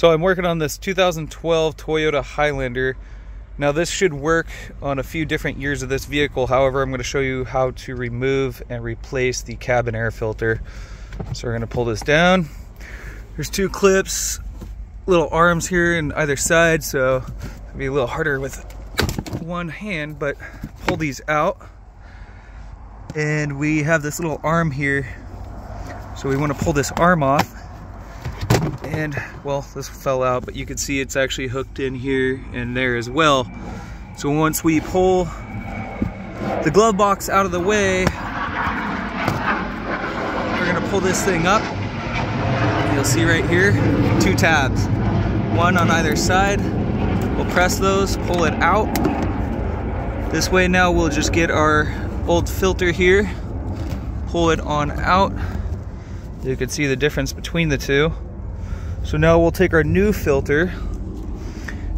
So I'm working on this 2012 Toyota Highlander. Now this should work on a few different years of this vehicle. However, I'm going to show you how to remove and replace the cabin air filter. So we're going to pull this down. There's two clips, little arms here in either side, so it'll be a little harder with one hand, but pull these out. And we have this little arm here. So we want to pull this arm off and well this fell out but you can see it's actually hooked in here and there as well. So once we pull the glove box out of the way we're gonna pull this thing up. You'll see right here two tabs. One on either side. We'll press those pull it out. This way now we'll just get our old filter here pull it on out. You can see the difference between the two so now we'll take our new filter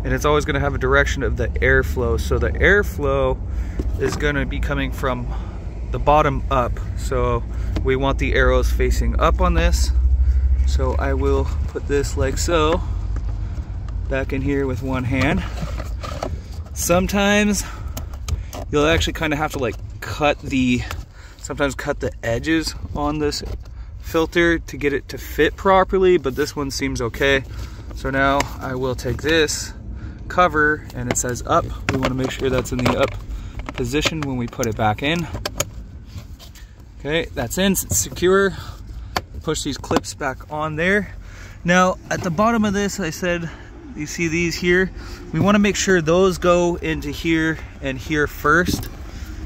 and it's always gonna have a direction of the airflow. So the airflow is gonna be coming from the bottom up. So we want the arrows facing up on this. So I will put this like so, back in here with one hand. Sometimes you'll actually kind of have to like cut the, sometimes cut the edges on this filter to get it to fit properly, but this one seems okay. So now I will take this cover and it says up. We wanna make sure that's in the up position when we put it back in. Okay, that's in, it's secure. Push these clips back on there. Now, at the bottom of this, I said, you see these here? We wanna make sure those go into here and here first.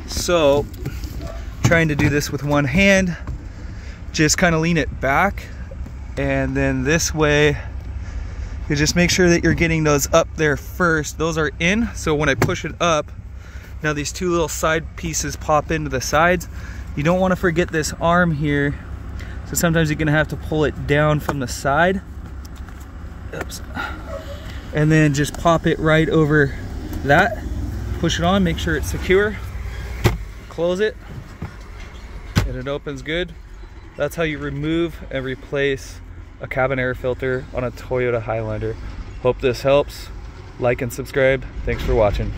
So, trying to do this with one hand, just kind of lean it back and then this way you just make sure that you're getting those up there first. Those are in so when I push it up now these two little side pieces pop into the sides. You don't want to forget this arm here so sometimes you're gonna have to pull it down from the side. Oops. and then just pop it right over that. Push it on make sure it's secure. Close it and it opens good that's how you remove and replace a cabin air filter on a Toyota Highlander. Hope this helps. Like and subscribe. Thanks for watching.